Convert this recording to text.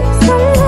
I'm sorry.